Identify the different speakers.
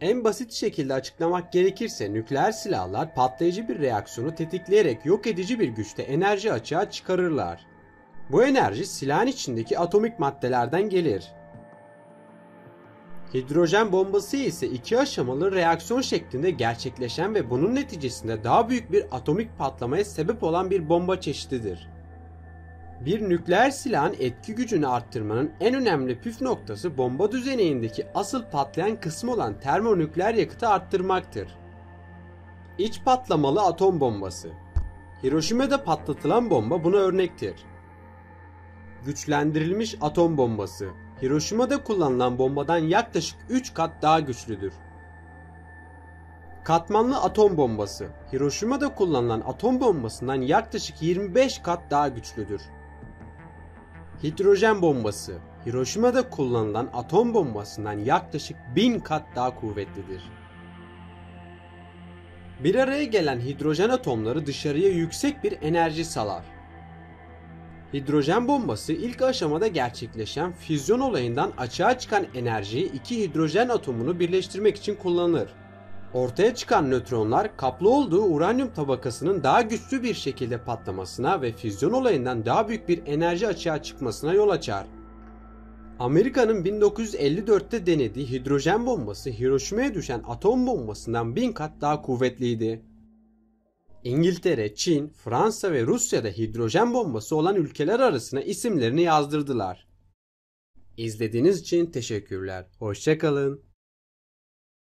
Speaker 1: En basit şekilde açıklamak gerekirse nükleer silahlar patlayıcı bir reaksiyonu tetikleyerek yok edici bir güçte enerji açığa çıkarırlar. Bu enerji silahın içindeki atomik maddelerden gelir. Hidrojen bombası ise iki aşamalı reaksiyon şeklinde gerçekleşen ve bunun neticesinde daha büyük bir atomik patlamaya sebep olan bir bomba çeşididir. Bir nükleer silahın etki gücünü arttırmanın en önemli püf noktası bomba düzeneyindeki asıl patlayan kısmı olan termonükleer yakıtı arttırmaktır. İç patlamalı atom bombası Hiroşima'da patlatılan bomba buna örnektir. Güçlendirilmiş atom bombası Hiroşima'da kullanılan bombadan yaklaşık 3 kat daha güçlüdür. Katmanlı atom bombası Hiroşima'da kullanılan atom bombasından yaklaşık 25 kat daha güçlüdür. Hidrojen bombası Hiroşima'da kullanılan atom bombasından yaklaşık 1000 kat daha kuvvetlidir. Bir araya gelen hidrojen atomları dışarıya yüksek bir enerji salar. Hidrojen bombası ilk aşamada gerçekleşen füzyon olayından açığa çıkan enerjiyi iki hidrojen atomunu birleştirmek için kullanılır. Ortaya çıkan nötronlar kaplı olduğu uranyum tabakasının daha güçlü bir şekilde patlamasına ve füzyon olayından daha büyük bir enerji açığa çıkmasına yol açar. Amerika'nın 1954'te denediği hidrojen bombası Hiroşima'ya düşen atom bombasından bin kat daha kuvvetliydi. İngiltere, Çin, Fransa ve Rusya'da hidrojen bombası olan ülkeler arasına isimlerini yazdırdılar. İzlediğiniz için teşekkürler. Hoşçakalın.